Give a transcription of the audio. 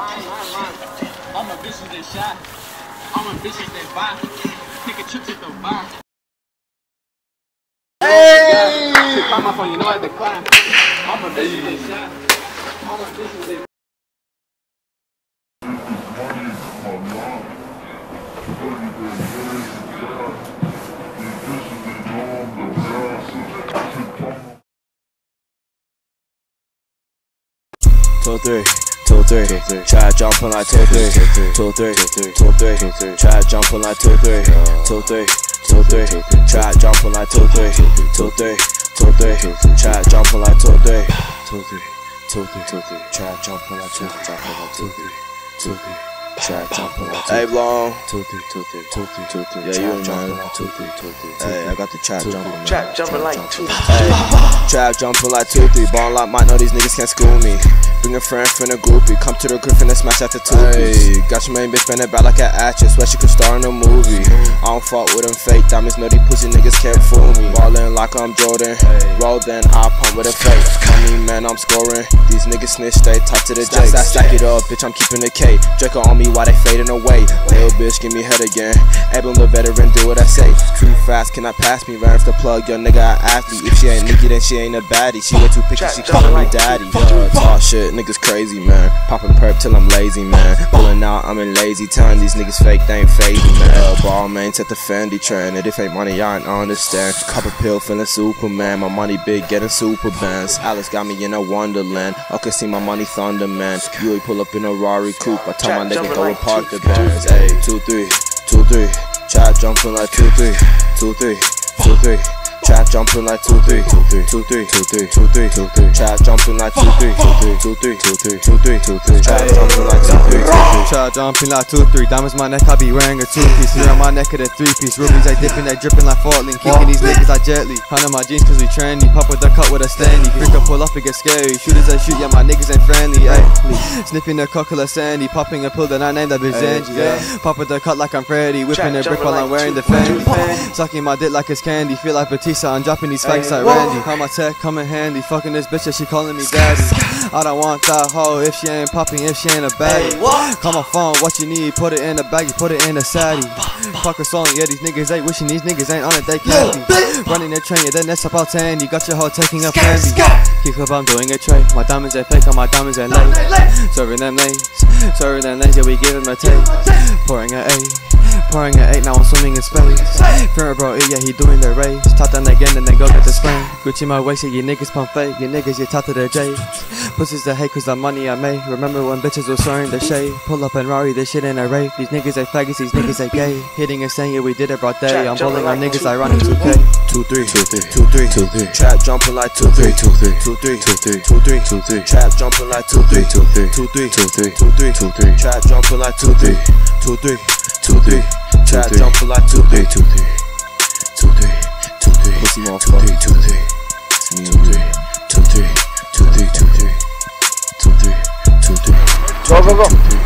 lying, lying, lying. All my bitches they shot. All my bitches they buy. Taking trips at the bar. Hey! Shit, call my phone, you know I decline. All my bitches they shot. All my bitches they Two three, two three, try jumping like two three, two three, two three, try jumping like two three, two three, two three, try jumping like two three, two three, two three, try jumping like two three, two three, two three, try jumping like two three, jumping like two three, two three. Jumping like two, hey, long. Two three, two three, two three, two three. Yeah, you jumping like two three, two three. Hey, I got the trap jumping. Trap jumping like two. Hey, trap jumping like two three. Ball like might know these niggas can't school me. Bring a friend, friend, a groupie. Come to the griffin and smash the two Hey, got your main bitch bend it back like an actress. Swear she could star in a movie. I don't fuck with them fake diamonds. no, these pussy niggas can't fool me. Ballin' like I'm Jordan. Roll then I pump with a fake. Call me man, I'm scoring. These niggas snitch, they talk to the J. Stack, stack it up, bitch, I'm keeping the K. Draco on me while they fading away. Little bitch, give me head again. Abel the veteran, do what I say. Too fast, cannot pass me. Right off the plug, your nigga, I athlete. If she ain't Nikki, then she ain't a baddie. She way too picky, she calling me daddy. Talk shit, niggas crazy, man. Poppin' perp till I'm lazy, man. Pulling out, I'm in lazy time. These niggas fake, they ain't fading, man. Ball main, set the Fendi trend. And if ain't money, I ain't understand. Copper pill, feeling Superman. My money big, getting super bands. Alice got me in a wonderland. I can see my money thunder, man. You pull up in a Rari coupe. I tell my nigga go and park the bands. Hey, two, three, two, three. Try jumping like two, three, two, three, two, three. Try jumping like two, three, two, three, two, three, two, three, two, three, two, three. Try jumping like two, three, two, three, two, three, two, three, two, three, two, three. Try jumping like two, three, Jumping like two, three. Diamonds my neck, I be wearing a two piece. Three on my neck of the three piece. Rubies, I dipping, they dripping like Fortling. Kicking these niggas like Jet Li. My jeans cause we trendy. Pop with the cut with a Stanley. Freak up, pull up, it get scary. Shooters I shoot, yeah, my niggas ain't friendly. Ay. Sniffing the cockle of Sandy. Popping a pill that I named that bitch Zanji. Yeah. Pop with the cut like I'm Freddy. Whipping a brick while I'm wearing the Fendi. Sucking my dick like it's candy. Feel like Batista, I'm dropping these fakes like Randy. Call my tech, come in handy. Fucking this bitch, yeah, she calling me daddy. I don't want that hoe if she ain't popping, if she ain't a baddie. Call my phone, what you need, put it in a baggie, put it in a saddy. Fuck a song, yeah, these niggas ain't wishing these niggas ain't on it, they can't be. Running the train, yeah, then that's about 10. You got your hoe taking a candy. Kick up, I'm doing a trade. My diamonds ain't fake, all my diamonds ain't late. Serving them lanes, serving them lanes, yeah, we give them a taste. Pouring a eight. Pouring an 8, now I'm swimming in space. Fear bro, yeah, he doing the race. Top down again, and then go get the spring. Gucci my waist, yeah, you niggas pump fake. You niggas, you top to the J. Pussies that hate cause the money I made. Remember when bitches were throwing the shade? Pull up and Rari, this shit in a rave. These niggas ain't faggots, these niggas ain't gay. Hitting and saying, yeah, we did it broad day. I'm pulling on niggas ironic 2K. 2 3 2 3 2 3 2 3 Trap jumping like 2 3 2 3 2 3 2 3 2 3 2 3 Trap jumping like 2 3 2 3 2 3 2 3 2 3 2 3 Trap jumping like 2 3 2 3 2 3 Trap jumping like 2 3 2 3 2 3 2 3 Pussy motherfucker 2 3 2 3 2 3走走走。